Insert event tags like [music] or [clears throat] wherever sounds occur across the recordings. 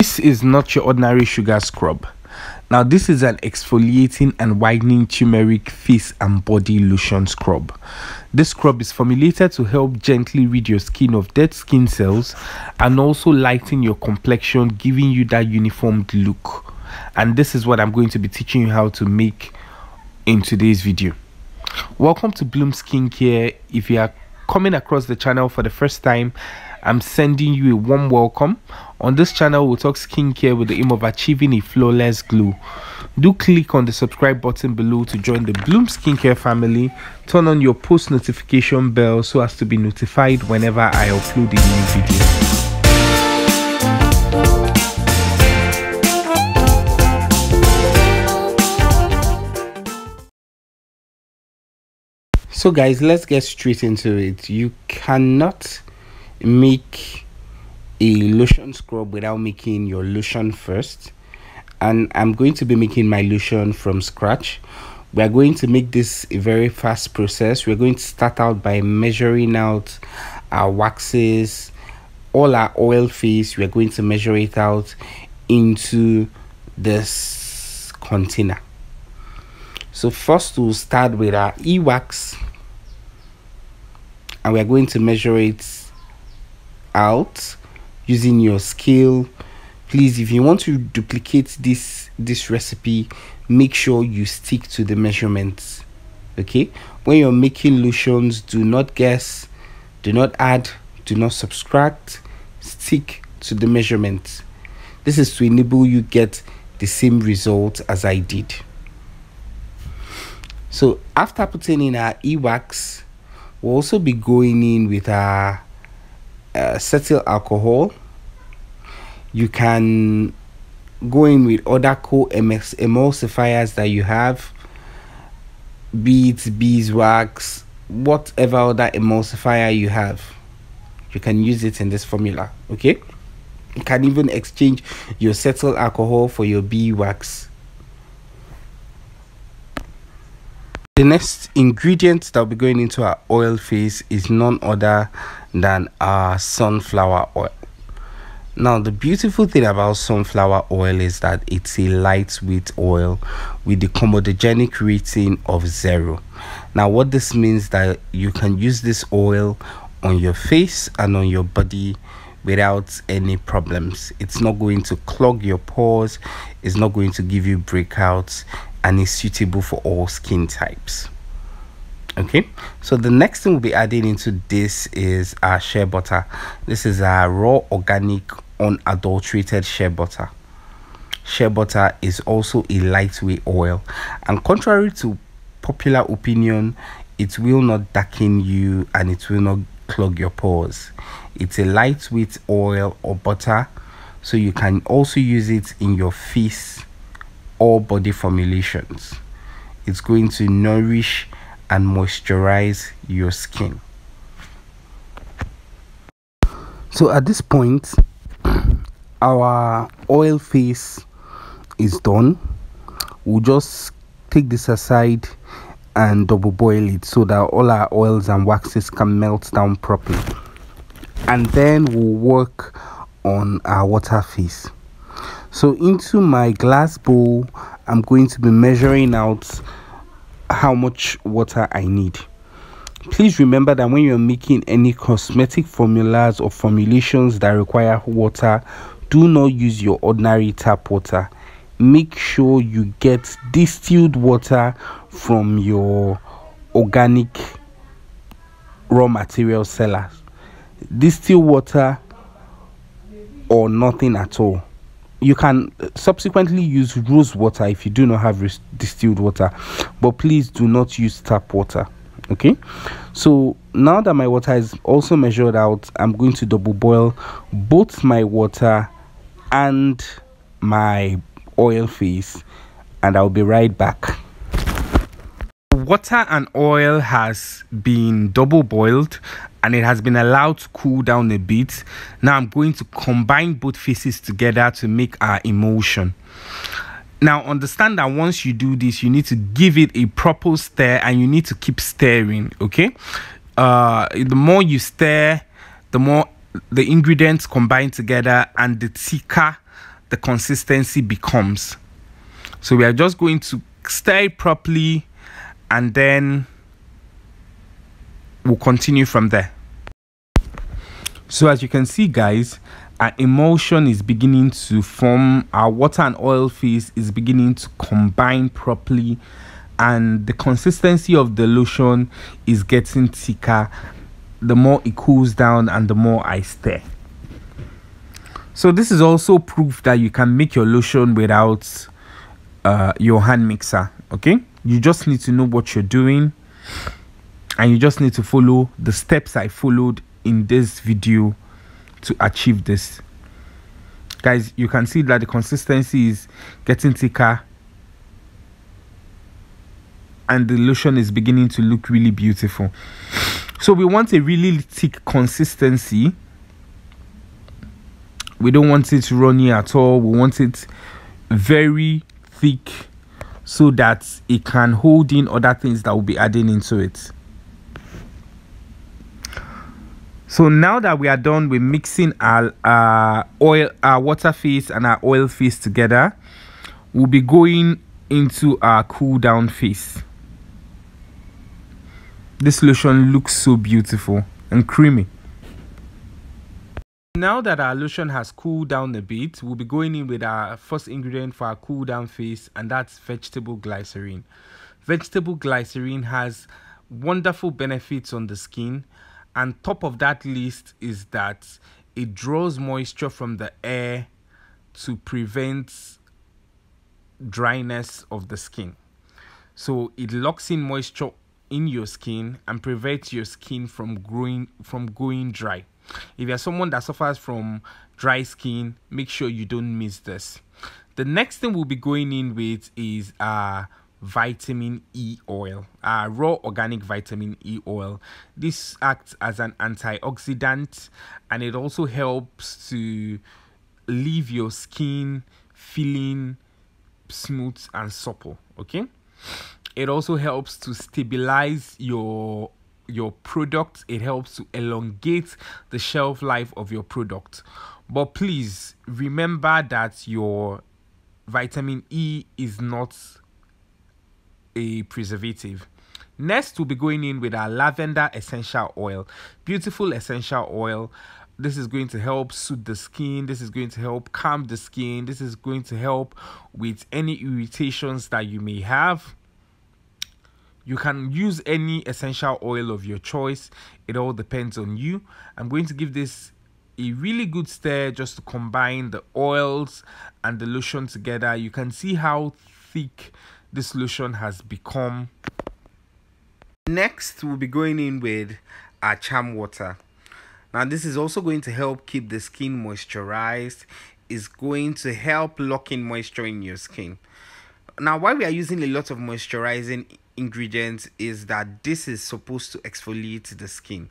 This is not your ordinary sugar scrub. Now, this is an exfoliating and whitening turmeric face and body lotion scrub. This scrub is formulated to help gently rid your skin of dead skin cells and also lighten your complexion, giving you that uniformed look. And this is what I'm going to be teaching you how to make in today's video. Welcome to Bloom Skincare. If you are coming across the channel for the first time, I'm sending you a warm welcome. On this channel, we'll talk skincare with the aim of achieving a flawless glow. Do click on the subscribe button below to join the Bloom Skincare family. Turn on your post notification bell so as to be notified whenever I upload a new video. So guys, let's get straight into it. You cannot make a lotion scrub without making your lotion first. And i'm going to be making my lotion from scratch. We are going to make this a very fast process. We're going to start out by measuring out our waxes all our oil phase. We're going to measure it out into this container. So first we'll start with our e-wax. And we're going to measure it out using your scale please if you want to duplicate this this recipe make sure you stick to the measurements okay? When you're making lotions do not guess do not add do not subtract stick to the measurements. This is to enable you get the same result as i did. So after putting in our e-wax we'll also be going in with our uh, cetyl alcohol you can go in with other co-emulsifiers that you have beads beeswax whatever other emulsifier you have. You can use it in this formula okay? You can even exchange your cetyl alcohol for your beeswax. The next ingredient that we're going into our oil phase is none other than our sunflower oil. Now the beautiful thing about sunflower oil is that it's a lightweight oil with the comedogenic rating of zero. Now what this means that you can use this oil on your face and on your body without any problems. It's not going to clog your pores. It's not going to give you breakouts and it's suitable for all skin types okay. So the next thing we'll be adding into this is our shea butter. This is our raw organic unadulterated shea butter. Shea butter is also a lightweight oil. And contrary to popular opinion it will not darken you and it will not clog your pores. It's a lightweight oil or butter so you can also use it in your face or body formulations. It's going to nourish and moisturize your skin. So at this point, [clears throat] our oil phase is done. We'll just take this aside and double boil it so that all our oils and waxes can melt down properly. And then we'll work on our water phase. So into my glass bowl, I'm going to be measuring out how much water I need. Please remember that when you're making any cosmetic formulas or formulations that require water, do not use your ordinary tap water. Make sure you get distilled water from your organic raw material sellers. Distilled water or nothing at all you can subsequently use rose water if you do not have distilled water but please do not use tap water okay? So now that my water is also measured out i'm going to double boil both my water and my oil phase and i'll be right back. Water and oil has been double boiled and it has been allowed to cool down a bit. Now I'm going to combine both phases together to make our emulsion. Now understand that once you do this, you need to give it a proper stir and you need to keep stirring, okay? Uh, the more you stir, the more the ingredients combine together and the thicker the consistency becomes so we are just going to stir it properly and then we'll continue from there so as you can see guys our emulsion is beginning to form our water and oil phase is beginning to combine properly and the consistency of the lotion is getting thicker the more it cools down and the more I stir. So this is also proof that you can make your lotion without uh, your hand mixer. Okay, you just need to know what you're doing, and you just need to follow the steps I followed in this video to achieve this. Guys, you can see that the consistency is getting thicker. And the lotion is beginning to look really beautiful. So we want a really thick consistency. We don't want it runny at all. We want it very thick so that it can hold in other things that will be adding into it so now that we are done with mixing our uh, oil our water phase and our oil phase together we'll be going into our cool down phase this lotion looks so beautiful and creamy. Now that our lotion has cooled down a bit, we'll be going in with our first ingredient for our cool down phase and that's vegetable glycerin. Vegetable glycerin has wonderful benefits on the skin and top of that list is that it draws moisture from the air to prevent dryness of the skin. So it locks in moisture in your skin and prevents your skin from growing from going dry if you're someone that suffers from dry skin make sure you don't miss this the next thing we'll be going in with is uh vitamin E oil, uh, raw organic vitamin E oil. This acts as an antioxidant and it also helps to leave your skin feeling smooth and supple. Okay, it also helps to stabilize your your product it helps to elongate the shelf life of your product but please remember that your vitamin E is not a preservative next we'll be going in with our lavender essential oil beautiful essential oil this is going to help soothe the skin this is going to help calm the skin this is going to help with any irritations that you may have you can use any essential oil of your choice. It all depends on you. I'm going to give this a really good stir just to combine the oils and the lotion together. You can see how thick this lotion has become. Next, we'll be going in with our charm water. Now, this is also going to help keep the skin moisturized. It's going to help lock in moisture in your skin. Now, why we are using a lot of moisturizing ingredient is that this is supposed to exfoliate the skin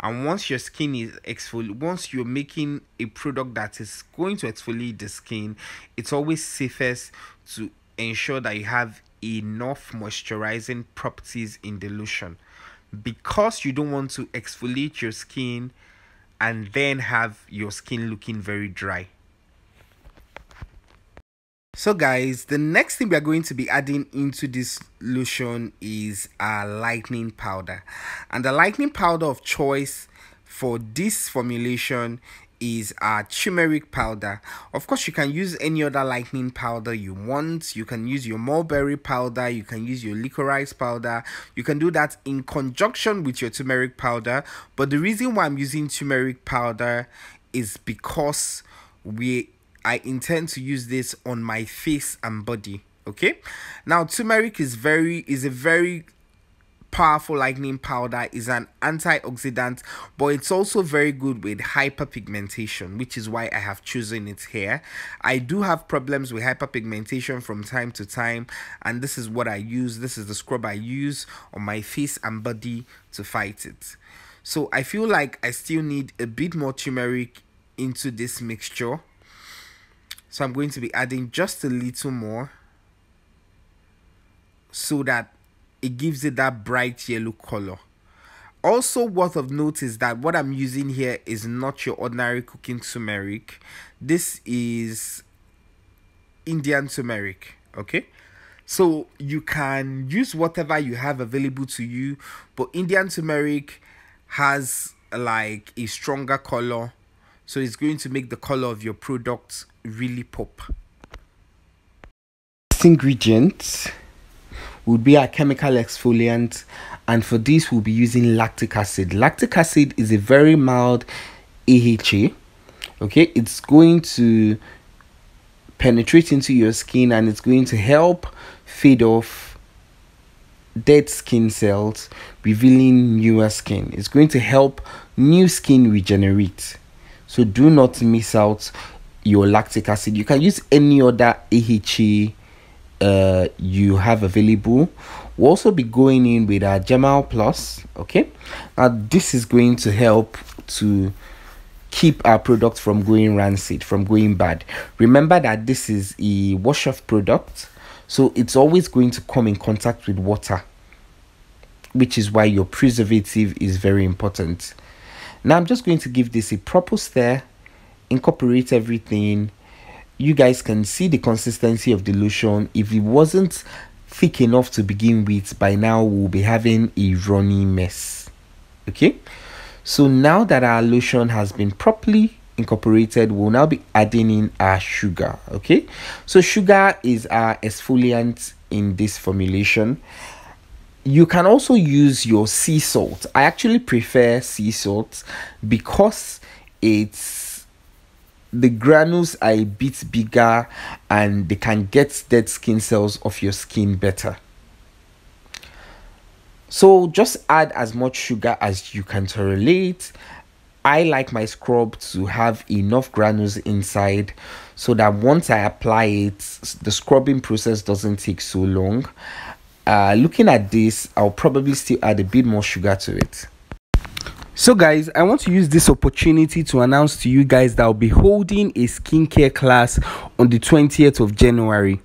and once your skin is exfoliate once you're making a product that is going to exfoliate the skin it's always safest to ensure that you have enough moisturizing properties in the lotion because you don't want to exfoliate your skin and then have your skin looking very dry so guys, the next thing we are going to be adding into this lotion is our lightening powder. And the lightening powder of choice for this formulation is our turmeric powder. Of course, you can use any other lightning powder you want. You can use your mulberry powder. You can use your licorice powder. You can do that in conjunction with your turmeric powder. But the reason why I'm using turmeric powder is because we I intend to use this on my face and body. Okay. Now turmeric is very is a very powerful lightening powder is an antioxidant but it's also very good with hyperpigmentation which is why i have chosen it here. I do have problems with hyperpigmentation from time to time and this is what i use this is the scrub i use on my face and body to fight it. So i feel like i still need a bit more turmeric into this mixture. So I'm going to be adding just a little more so that it gives it that bright yellow color. Also worth of note is that what I'm using here is not your ordinary cooking turmeric. This is indian turmeric okay so you can use whatever you have available to you but indian turmeric has like a stronger color so it's going to make the color of your product really pop this ingredient would be a chemical exfoliant and for this we'll be using lactic acid. Lactic acid is a very mild AHA okay? It's going to penetrate into your skin and it's going to help fade off dead skin cells revealing newer skin. It's going to help new skin regenerate. So do not miss out your lactic acid. You can use any other AHA uh, you have available we'll also be going in with our Germall Plus okay? Now this is going to help to keep our product from going rancid from going bad. Remember that this is a wash off product so it's always going to come in contact with water which is why your preservative is very important. Now i'm just going to give this a proper stir incorporate everything you guys can see the consistency of the lotion. If it wasn't thick enough to begin with by now we'll be having a runny mess. Okay? So now that our lotion has been properly incorporated we'll now be adding in our sugar. Okay? So sugar is our exfoliant in this formulation. You can also use your sea salt. I actually prefer sea salt because it's the granules are a bit bigger and they can get dead skin cells off your skin better. So just add as much sugar as you can tolerate. I like my scrub to have enough granules inside so that once I apply it, the scrubbing process doesn't take so long. Uh, looking at this, I'll probably still add a bit more sugar to it. So, guys, I want to use this opportunity to announce to you guys that I'll be holding a skincare class on the 20th of January.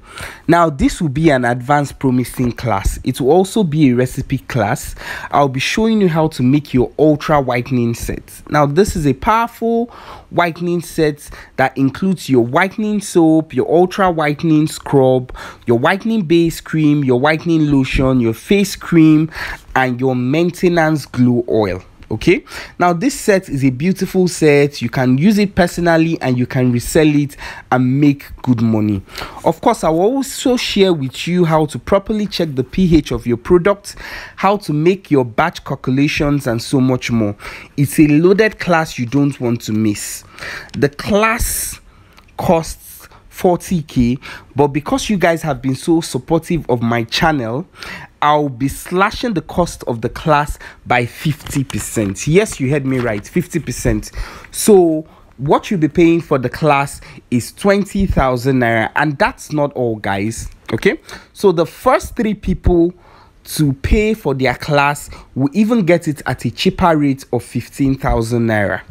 Now, this will be an advanced promising class, it will also be a recipe class. I'll be showing you how to make your ultra whitening set. Now, this is a powerful whitening set that includes your whitening soap, your ultra whitening scrub, your whitening base cream, your whitening lotion, your face cream, and your maintenance glow oil okay? Now this set is a beautiful set. You can use it personally and you can resell it and make good money. Of course i will also share with you how to properly check the ph of your product how to make your batch calculations and so much more. It's a loaded class you don't want to miss. The class costs 40k but because you guys have been so supportive of my channel I'll be slashing the cost of the class by 50%. Yes, you heard me right, 50%. So what you'll be paying for the class is 20,000 naira and that's not all guys, okay? So the first 3 people to pay for their class will even get it at a cheaper rate of 15,000 naira.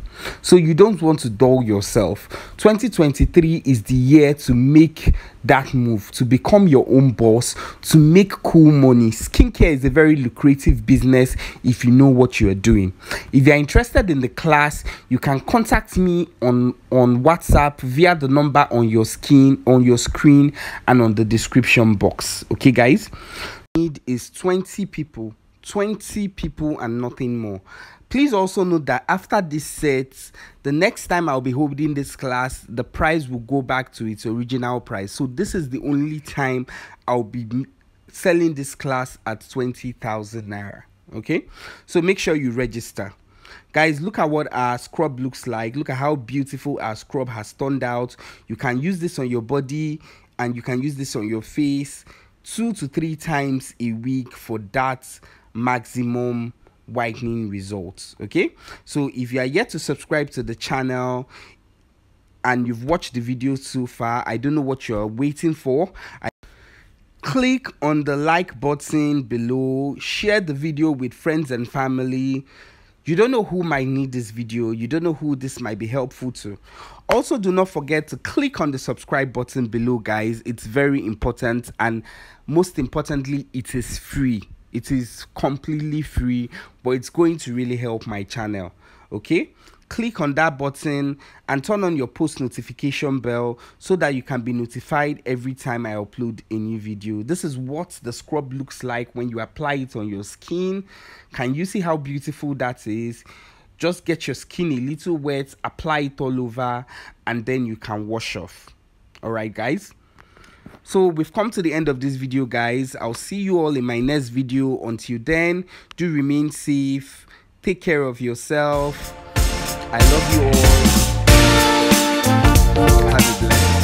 So you don't want to dull yourself. 2023 is the year to make that move, to become your own boss, to make cool money. Skincare is a very lucrative business if you know what you are doing. If you're interested in the class, you can contact me on on WhatsApp via the number on your skin on your screen and on the description box. Okay, guys? Need is 20 people 20 people and nothing more. Please also note that after this set, the next time I'll be holding this class, the price will go back to its original price. So this is the only time I'll be selling this class at 20,000 naira. Okay, so make sure you register. Guys, look at what our scrub looks like. Look at how beautiful our scrub has turned out. You can use this on your body and you can use this on your face two to three times a week for that maximum whitening results okay? So if you are yet to subscribe to the channel and you've watched the video so far i don't know what you're waiting for I click on the like button below share the video with friends and family. You don't know who might need this video. You don't know who this might be helpful to. Also do not forget to click on the subscribe button below guys. It's very important and most importantly it is free it is completely free but it's going to really help my channel okay click on that button and turn on your post notification bell so that you can be notified every time I upload a new video. This is what the scrub looks like when you apply it on your skin. Can you see how beautiful that is? Just get your skin a little wet, apply it all over, and then you can wash off. All right, guys so we've come to the end of this video guys. I'll see you all in my next video. Until then do remain safe. Take care of yourself. I love you all. Have a blessed